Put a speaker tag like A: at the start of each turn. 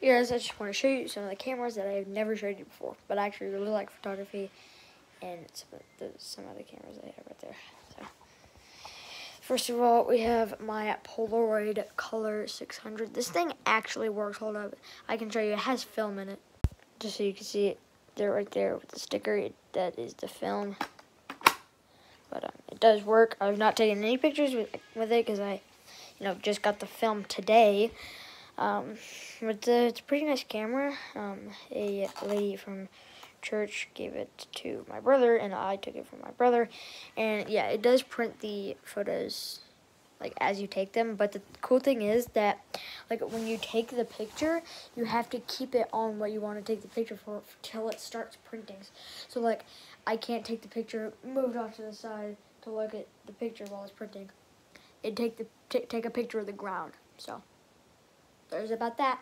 A: Yes, I just want to show you some of the cameras that I've never showed you before, but I actually really like photography, and some of the, cameras I have right there. So, first of all, we have my Polaroid Color 600. This thing actually works. Hold up, I can show you. It has film in it, just so you can see it. There, right there with the sticker. That is the film. But um, it does work. I've not taken any pictures with with it because I, you know, just got the film today. Um, but uh, it's a pretty nice camera. Um, a lady from church gave it to my brother, and I took it from my brother. And yeah, it does print the photos like as you take them. But the cool thing is that like when you take the picture, you have to keep it on what you want to take the picture for till it starts printing. So like I can't take the picture moved off to the side to look at the picture while it's printing. It take the take a picture of the ground. So there's about that.